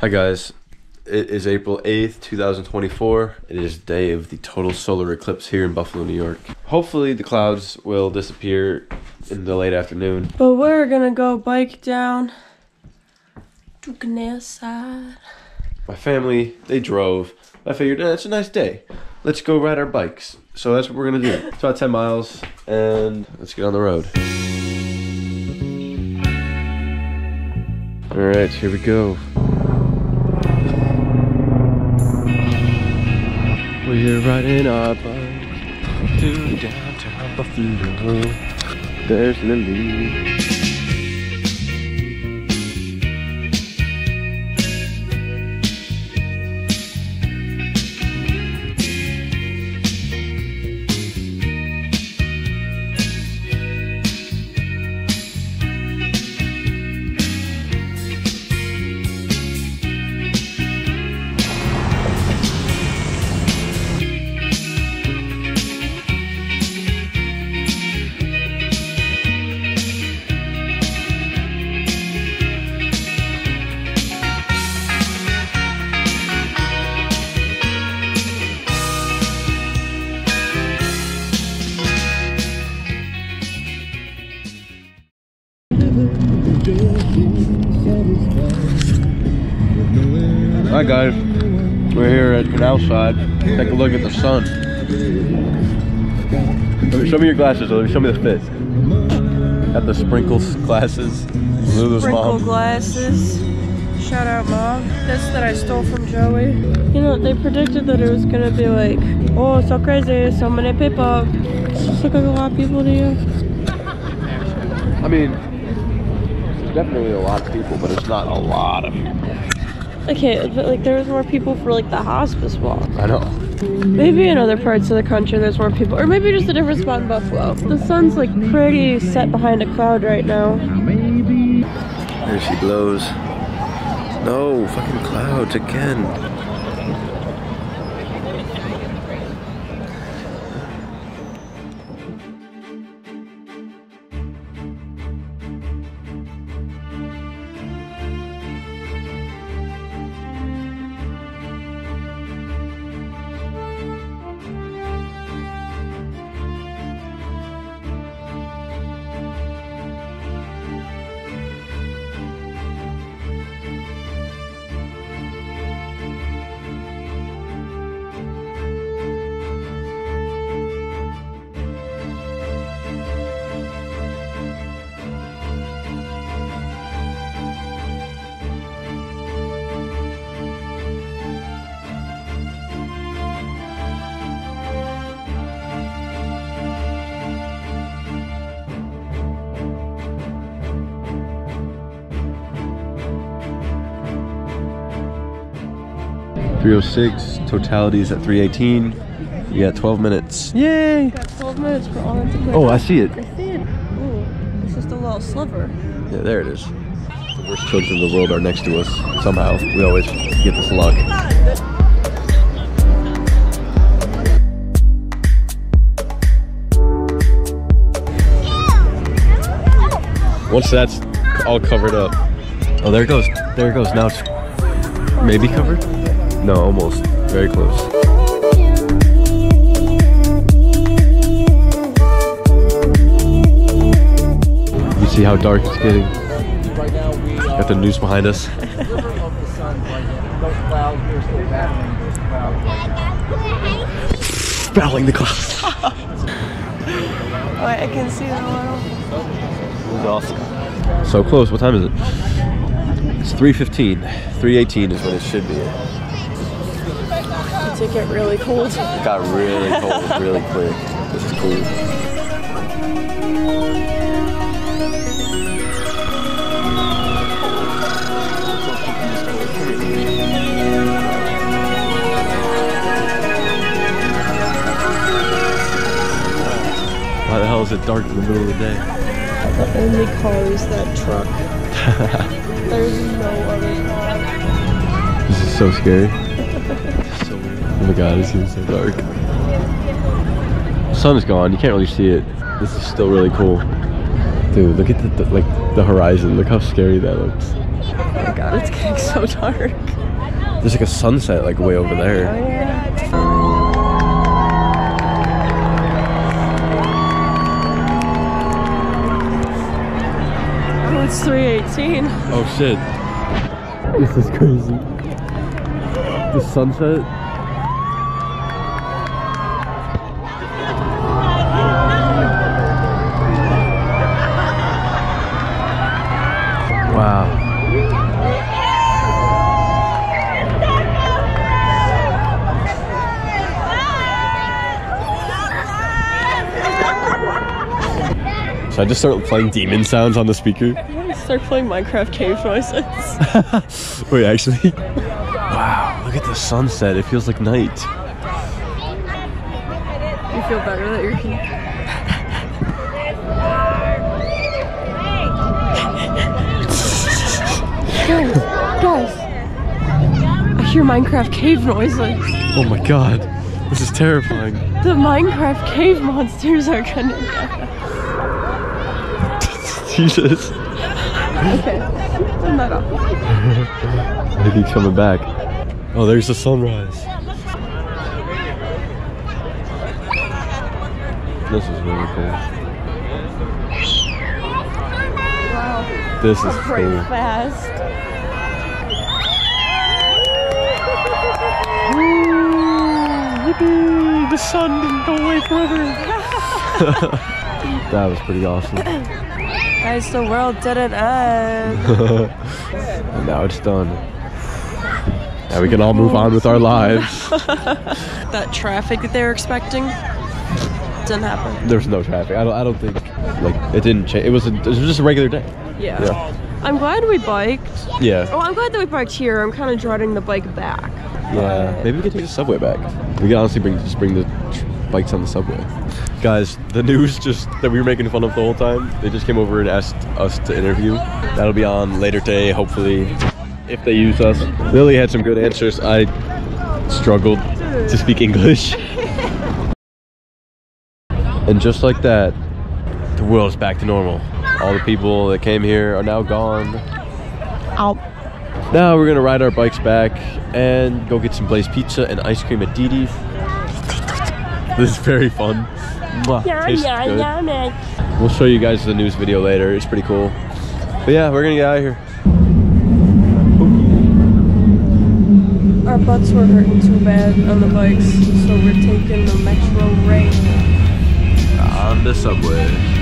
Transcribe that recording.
Hi guys, it is April 8th, 2024. It is day of the total solar eclipse here in Buffalo, New York. Hopefully the clouds will disappear in the late afternoon. But we're gonna go bike down to Side. My family, they drove. I figured, eh, it's a nice day. Let's go ride our bikes. So that's what we're gonna do. It's about 10 miles and let's get on the road. All right, here we go. Riding our bike to downtown Buffalo. There's Lily. Hi guys, we're here at Canalside. Take a look at the sun. Show me your glasses, Olivia. Show me the fit. Got the sprinkles glasses. Lulu's Sprinkle mom. glasses. Shout out, mom. This that I stole from Joey. You know, they predicted that it was gonna be like, oh, so crazy, so many people. It's just like a lot of people to you. I mean, there's definitely a lot of people, but it's not a lot of people. Okay, but like there was more people for like the hospice walk. I know. Maybe in other parts of the country there's more people, or maybe just a different spot in Buffalo. The sun's like pretty set behind a cloud right now. There she blows. No, fucking clouds again. Three oh six. Totalities at three eighteen. You got twelve minutes. Yay! Got 12 minutes for all that to clear. Oh, I see it. I see it. Ooh, it's just a little sliver. Yeah, there it is. The worst children in the world are next to us. Somehow, we always get this luck. Once that's all covered up. Oh, there it goes. There it goes. Now it's maybe covered? No, almost. Very close. You see how dark it's getting? Got the noose behind us. Battling the clouds. Oh, I can see it a little. It was awesome. So close. What time is it? It's 3.15. 3.18 is when it should be. It did get really cold. It got really cold really quick. This is cool. Why the hell is it dark in the middle of the day? The only car is that truck. There's no other car. This is so scary. Oh my god, it's getting so dark. The sun's gone. You can't really see it. This is still really cool. Dude, look at the, the like the horizon. Look how scary that looks. Oh my god, it's getting so dark. There's like a sunset like way over there. Oh yeah. Oh, it's 318. Oh shit. This is crazy. The sunset. I just start playing demon sounds on the speaker? I Start playing Minecraft cave noises. Wait, actually? Wow, look at the sunset. It feels like night. You feel better that you're here? guys, guys. I hear Minecraft cave noises. Oh my god. This is terrifying. The Minecraft cave monsters are gonna get us. Jesus. Okay, turn that off. I think he's coming back. Oh, there's the sunrise. This is really cool. Wow, This is cool. fast. Yippee! The sun didn't go away forever. that was pretty awesome. Guys, the world didn't end. and now it's done. Now we can all move on with our lives. that traffic that they were expecting didn't happen. There's no traffic. I don't. I don't think like it didn't change. It was. A, it was just a regular day. Yeah. Yeah. I'm glad we biked. Yeah. Oh, I'm glad that we biked here. I'm kind of dreading the bike back. Yeah. Maybe we can take the subway back. We can honestly bring just bring the bikes on the subway. Guys, the news just that we were making fun of the whole time. They just came over and asked us to interview. That'll be on later today, hopefully, if they use us. Lily had some good answers. I struggled to speak English. and just like that, the world is back to normal. All the people that came here are now gone. Ow. Now we're gonna ride our bikes back and go get some Blaze Pizza and ice cream at Didi's. This is very fun. Mwah. Tastes good. We'll show you guys the news video later. It's pretty cool. But yeah, we're gonna get out of here. Our butts were hurting too bad on the bikes, so we're taking the Metro Rail. On the subway.